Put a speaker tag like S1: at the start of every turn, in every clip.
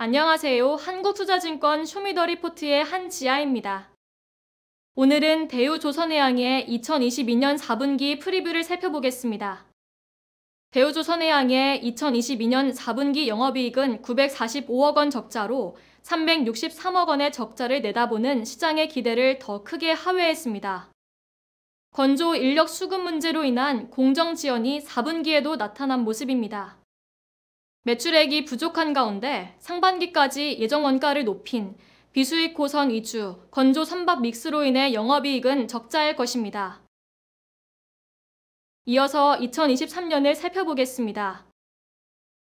S1: 안녕하세요. 한국투자증권 쇼미더리포트의 한지아입니다. 오늘은 대우조선해양의 2022년 4분기 preview를 살펴보겠습니다. 대우조선해양의 2022년 4분기 영업이익은 945억 원 적자로 363억 원의 적자를 내다보는 시장의 기대를 더 크게 하회했습니다. 건조 인력 수급 문제로 인한 공정 지연이 4분기에도 나타난 모습입니다. 매출액이 부족한 가운데 상반기까지 예정 원가를 높인 비수익 고선 위주 건조 선박 믹스로 인해 영업이익은 적자일 것입니다. 이어서 2023년을 살펴보겠습니다.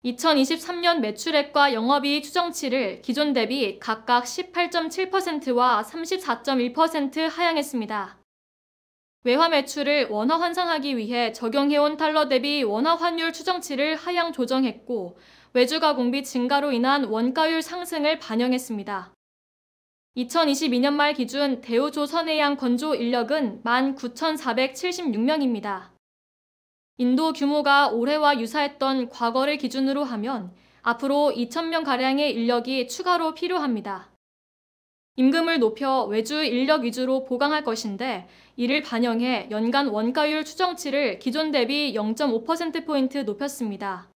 S1: 2023년 매출액과 영업이익 추정치를 기존 대비 각각 18.7%와 34.1% 하향했습니다. 외화 매출을 원화 환산하기 위해 적용해온 달러 대비 원화 환율 추정치를 하향 조정했고 외주 가공비 증가로 인한 원가율 상승을 반영했습니다. 2022년 말 기준 대우조선해양 건조 인력은 19,476명입니다. 인도 규모가 올해와 유사했던 과거를 기준으로 하면 앞으로 2,000명가량의 인력이 추가로 필요합니다. 임금을 높여 외주 인력 위주로 보강할 것인데 이를 반영해 연간 원가율 추정치를 기존 대비 0.5%포인트 높였습니다.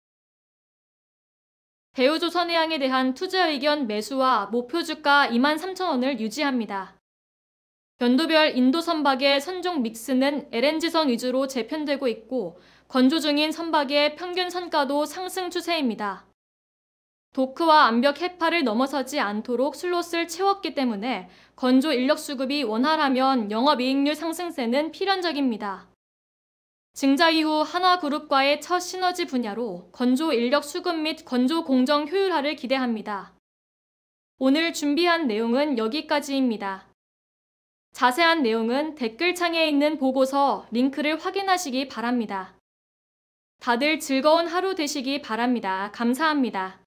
S1: 대우조선해양에 대한 투자 의견 매수와 목표 주가 23,000원을 유지합니다. 연도별 인도 선박의 선종 믹스는 LNG선 위주로 재편되고 있고 건조 중인 선박의 평균 선가도 상승 추세입니다. 도크와 암벽 해파를 넘어서지 않도록 슬롯을 채웠기 때문에 건조 인력 수급이 원활하면 영업이익률 상승세는 필연적입니다. 증자 이후 하나그룹과의 첫 시너지 분야로 건조 인력 수급 및 건조 공정 효율화를 기대합니다. 오늘 준비한 내용은 여기까지입니다. 자세한 내용은 댓글창에 있는 보고서 링크를 확인하시기 바랍니다. 다들 즐거운 하루 되시기 바랍니다. 감사합니다.